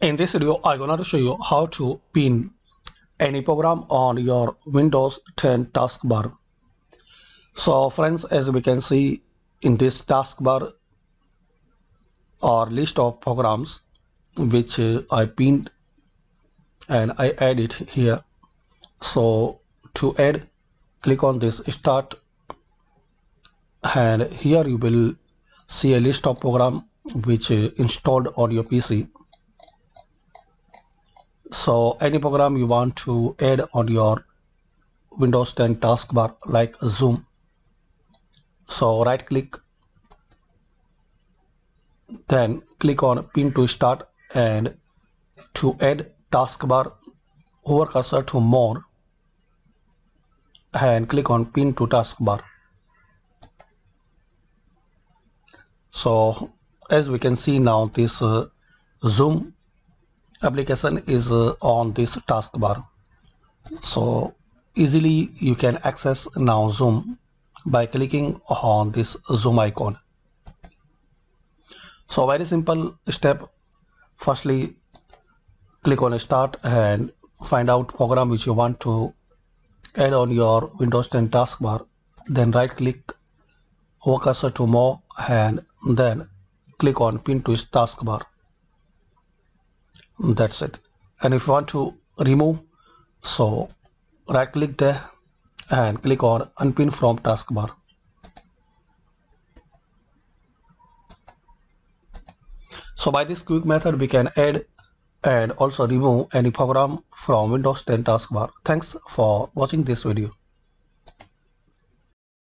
In this video, I'm going to show you how to pin any program on your Windows 10 taskbar. So friends, as we can see in this taskbar are list of programs which uh, I pinned and I add it here. So to add, click on this start and here you will see a list of program which uh, installed on your PC so any program you want to add on your Windows 10 taskbar like Zoom? So right click then click on pin to start and to add taskbar hover cursor to more and click on pin to taskbar. So as we can see now this uh, zoom application is uh, on this taskbar. So easily you can access now zoom by clicking on this zoom icon. So very simple step. Firstly click on start and find out program which you want to add on your windows 10 taskbar. Then right click hover cursor to more and then click on pin to taskbar that's it. And if you want to remove so right click there and click on unpin from taskbar. So by this quick method we can add and also remove any program from windows 10 taskbar. Thanks for watching this video